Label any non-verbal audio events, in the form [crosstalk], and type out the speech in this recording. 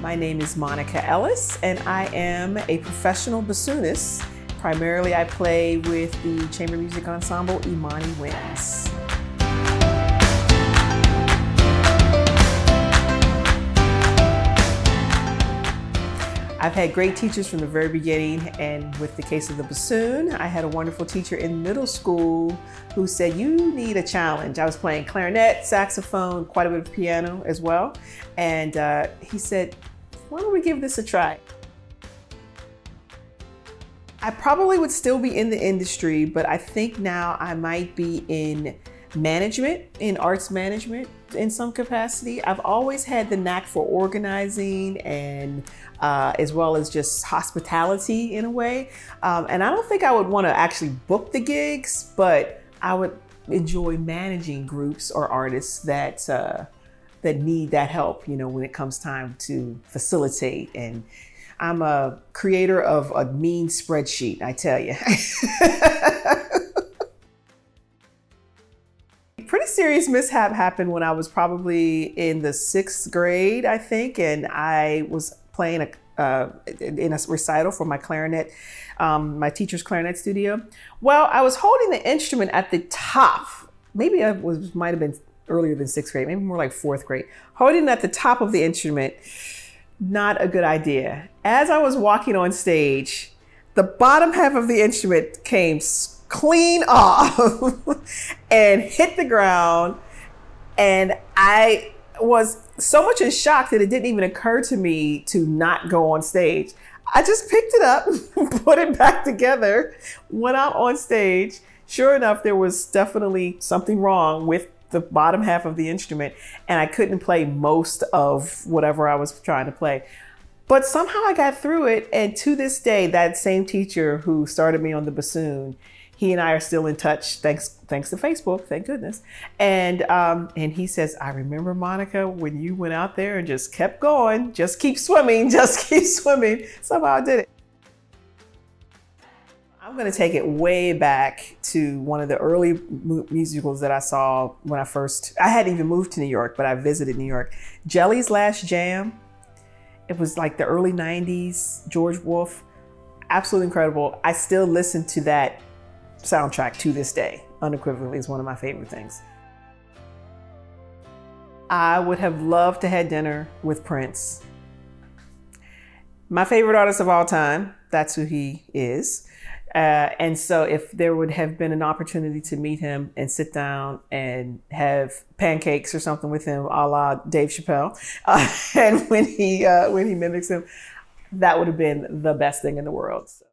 My name is Monica Ellis, and I am a professional bassoonist. Primarily, I play with the chamber music ensemble Imani Winds. I've had great teachers from the very beginning, and with the case of the bassoon, I had a wonderful teacher in middle school who said, You need a challenge. I was playing clarinet, saxophone, quite a bit of piano as well. And uh, he said, Why don't we give this a try? I probably would still be in the industry, but I think now I might be in management, in arts management in some capacity. I've always had the knack for organizing and uh, as well as just hospitality in a way. Um, and I don't think I would want to actually book the gigs, but I would enjoy managing groups or artists that uh, that need that help. You know, when it comes time to facilitate and I'm a creator of a mean spreadsheet, I tell you. [laughs] Pretty serious mishap happened when I was probably in the sixth grade, I think, and I was playing a, uh, in a recital for my clarinet, um, my teacher's clarinet studio. Well, I was holding the instrument at the top. Maybe I was might have been earlier than sixth grade, maybe more like fourth grade. Holding at the top of the instrument, not a good idea. As I was walking on stage, the bottom half of the instrument came clean [laughs] off and hit the ground. And I was so much in shock that it didn't even occur to me to not go on stage. I just picked it up, [laughs] put it back together, went out on stage. Sure enough, there was definitely something wrong with the bottom half of the instrument, and I couldn't play most of whatever I was trying to play. But somehow I got through it, and to this day, that same teacher who started me on the bassoon, he and I are still in touch thanks thanks to Facebook, thank goodness. And um, and he says, I remember Monica when you went out there and just kept going, just keep swimming, [laughs] just keep swimming. Somehow I did it. I'm going to take it way back to one of the early musicals that I saw when I first, I hadn't even moved to New York, but I visited New York. Jelly's Last Jam. It was like the early 90s, George Wolfe. Absolutely incredible. I still listen to that soundtrack to this day. Unequivocally is one of my favorite things. I would have loved to have dinner with Prince. My favorite artist of all time, that's who he is. Uh, and so if there would have been an opportunity to meet him and sit down and have pancakes or something with him, a la Dave Chappelle, uh, [laughs] and when he uh, when he mimics him, that would have been the best thing in the world. So.